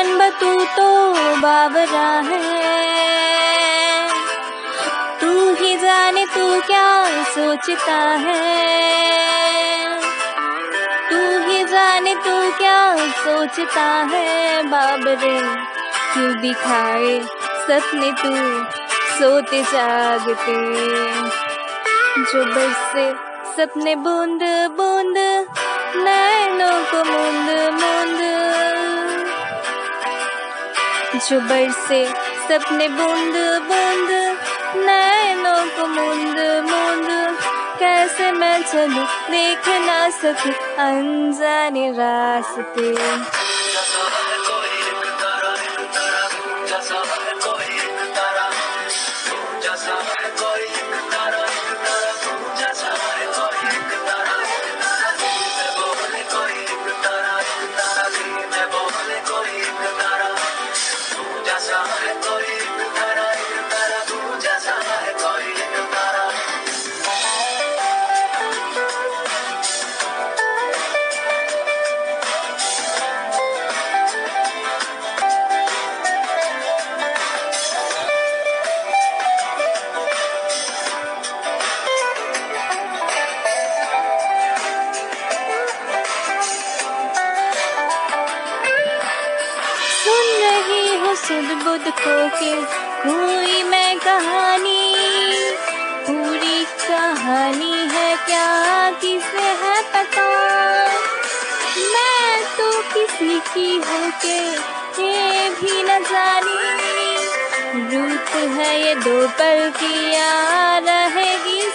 मन बतू तो बाबरा है। तू ही जाने तू क्या सोचता है। तू ही जाने तू क्या सोचता है। बाबरे क्यों दिखाए सपने तू सोते जागते। जो बरसे सपने बूंद बूंद, नैनों को मूंद मूंद। जो बरसे सपने बूंद बूंद नैनों को मूंद मूंद। कैसे मैं चलूँ, देख ना सकूँ, अनजाने रास्ते। सुध बुध खो के हुई मैं कहानी। पूरी कहानी है क्या? किसे है पता? मैं तो किसी की हो के, ये भी न जानी। रूप है ये दो पल की आ रहेगी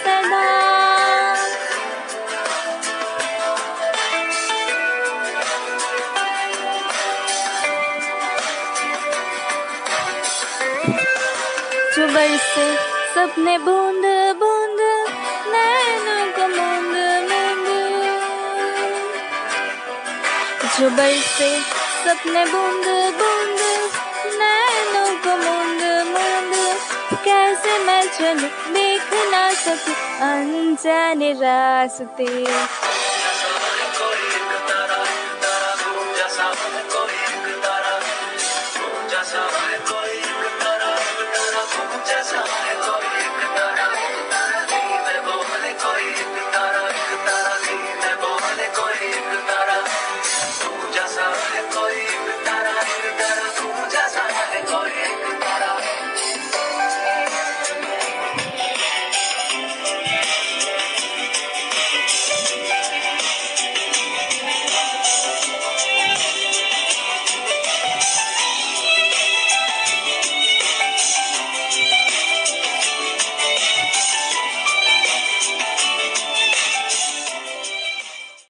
बरसे, सपने बूंद बूंद, नैनों को मूंद मूंद जो बरसे, सपने बूंद बूंद, नैनों को मूंद मूंद कैसे मैं चलूँ देख ना सकूँ, अनजाने रास्ते।